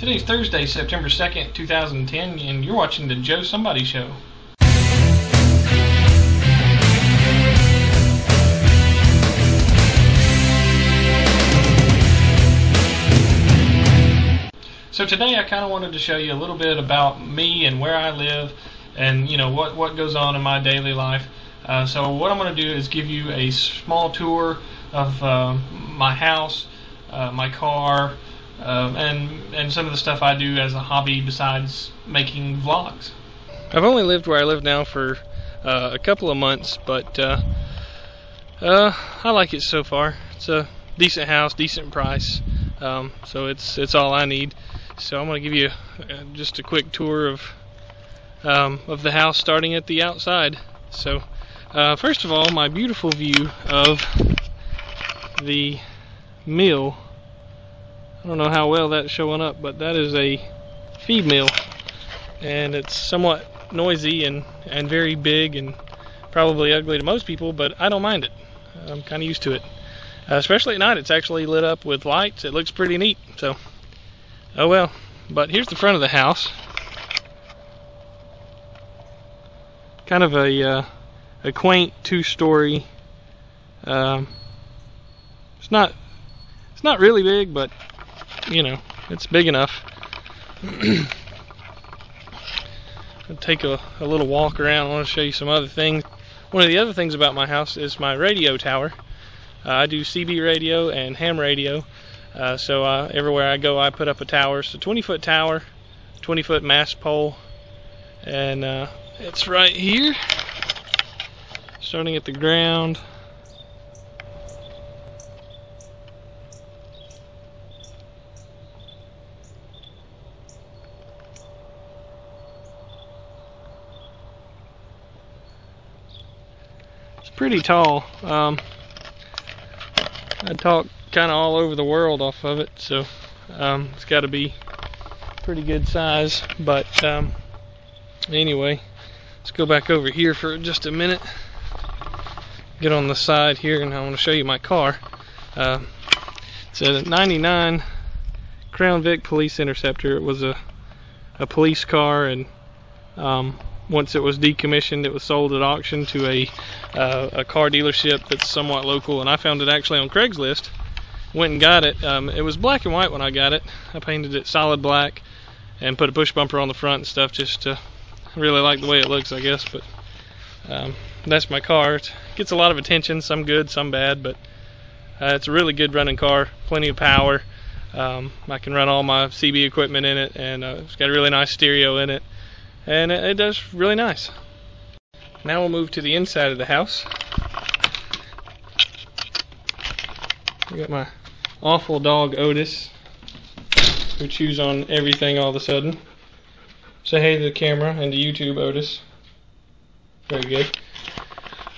Today's Thursday, September 2nd, 2010, and you're watching the Joe Somebody Show. So today I kind of wanted to show you a little bit about me and where I live and you know what, what goes on in my daily life. Uh, so what I'm going to do is give you a small tour of uh, my house, uh, my car, um, and and some of the stuff I do as a hobby besides making vlogs. I've only lived where I live now for uh, a couple of months, but uh, uh, I like it so far. It's a decent house, decent price, um, so it's it's all I need. So I'm going to give you uh, just a quick tour of um, of the house, starting at the outside. So uh, first of all, my beautiful view of the mill I don't know how well that's showing up, but that is a feed mill. And it's somewhat noisy and, and very big and probably ugly to most people, but I don't mind it. I'm kind of used to it. Uh, especially at night, it's actually lit up with lights. It looks pretty neat. So, oh well. But here's the front of the house. Kind of a, uh, a quaint two-story. Um, it's not it's not really big, but you know, it's big enough. I'll take a, a little walk around. I want to show you some other things. One of the other things about my house is my radio tower. Uh, I do CB radio and ham radio. Uh, so uh, everywhere I go, I put up a tower. It's a 20 foot tower, 20 foot mast pole, and uh, it's right here, starting at the ground. Pretty tall. Um, I talk kind of all over the world off of it, so um, it's got to be pretty good size. But um, anyway, let's go back over here for just a minute. Get on the side here, and I want to show you my car. Uh, it's a 99 Crown Vic Police Interceptor. It was a a police car, and um, once it was decommissioned, it was sold at auction to a uh, a car dealership that's somewhat local, and I found it actually on Craigslist. Went and got it. Um, it was black and white when I got it. I painted it solid black and put a push bumper on the front and stuff just to really like the way it looks, I guess. But um, that's my car. It gets a lot of attention, some good, some bad, but uh, it's a really good running car. Plenty of power. Um, I can run all my CB equipment in it, and uh, it's got a really nice stereo in it and it, it does really nice. Now we'll move to the inside of the house. I got my awful dog Otis, who chews on everything all of a sudden. Say hey to the camera and to YouTube, Otis. Very good.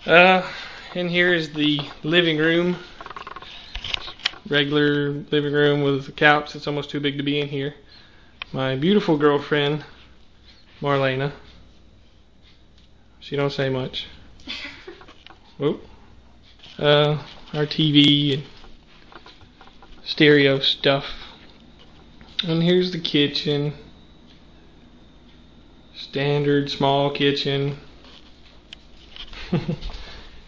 Uh, and here is the living room. Regular living room with a couch. It's almost too big to be in here. My beautiful girlfriend, Marlena. She don't say much. Whoop. Uh, our TV and stereo stuff. And here's the kitchen. Standard small kitchen.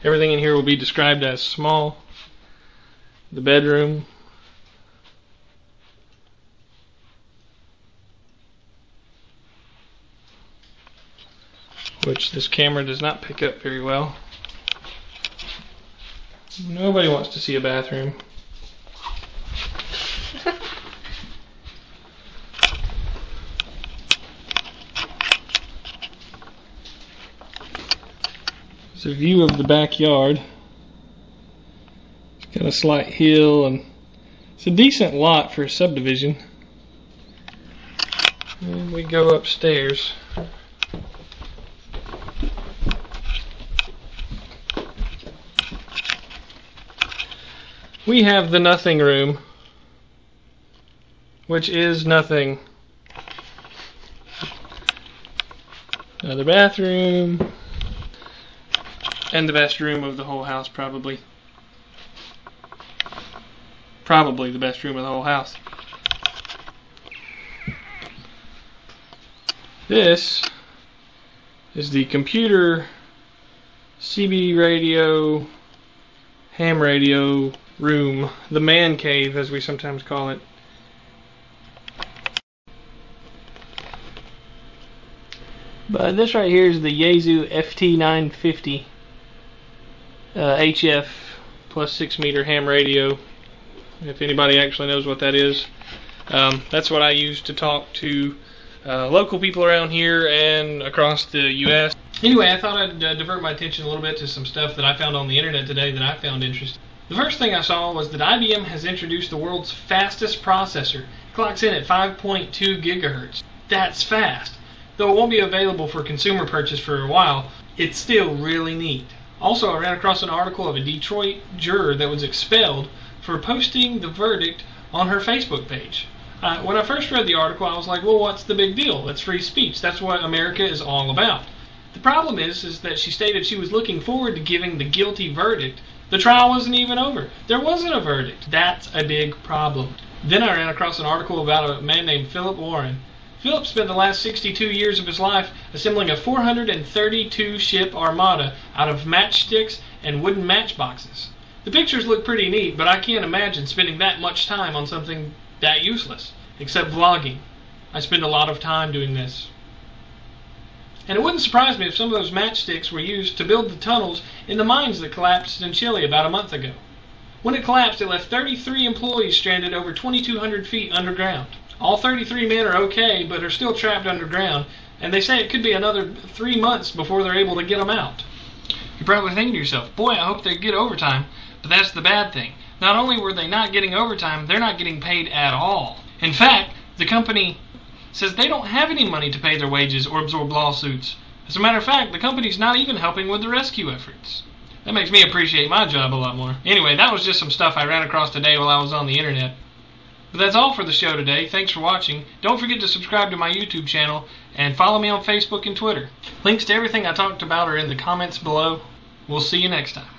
Everything in here will be described as small. The bedroom, which this camera does not pick up very well. Nobody wants to see a bathroom. It's a view of the backyard. It's got a slight hill and it's a decent lot for a subdivision. And we go upstairs. We have the nothing room, which is nothing. Another bathroom, and the best room of the whole house, probably. Probably the best room of the whole house. This is the computer CB radio, ham radio room, the man cave as we sometimes call it. But this right here is the Yaesu FT950 uh, HF plus 6 meter ham radio. If anybody actually knows what that is. Um, that's what I use to talk to uh, local people around here and across the U.S. Anyway, I thought I'd uh, divert my attention a little bit to some stuff that I found on the internet today that I found interesting. The first thing I saw was that IBM has introduced the world's fastest processor. Clocks in at 5.2 gigahertz. That's fast. Though it won't be available for consumer purchase for a while, it's still really neat. Also, I ran across an article of a Detroit juror that was expelled for posting the verdict on her Facebook page. Uh, when I first read the article, I was like, well, what's the big deal? That's free speech. That's what America is all about. The problem is, is that she stated she was looking forward to giving the guilty verdict. The trial wasn't even over. There wasn't a verdict. That's a big problem. Then I ran across an article about a man named Philip Warren. Philip spent the last 62 years of his life assembling a 432 ship armada out of matchsticks and wooden matchboxes. The pictures look pretty neat, but I can't imagine spending that much time on something that useless, except vlogging. I spend a lot of time doing this. And it wouldn't surprise me if some of those matchsticks were used to build the tunnels in the mines that collapsed in Chile about a month ago. When it collapsed, it left 33 employees stranded over 2,200 feet underground. All 33 men are okay, but are still trapped underground, and they say it could be another three months before they're able to get them out. You're probably thinking to yourself, boy, I hope they get overtime, but that's the bad thing. Not only were they not getting overtime, they're not getting paid at all. In fact, the company says they don't have any money to pay their wages or absorb lawsuits. As a matter of fact, the company's not even helping with the rescue efforts. That makes me appreciate my job a lot more. Anyway, that was just some stuff I ran across today while I was on the internet. But that's all for the show today. Thanks for watching. Don't forget to subscribe to my YouTube channel and follow me on Facebook and Twitter. Links to everything I talked about are in the comments below. We'll see you next time.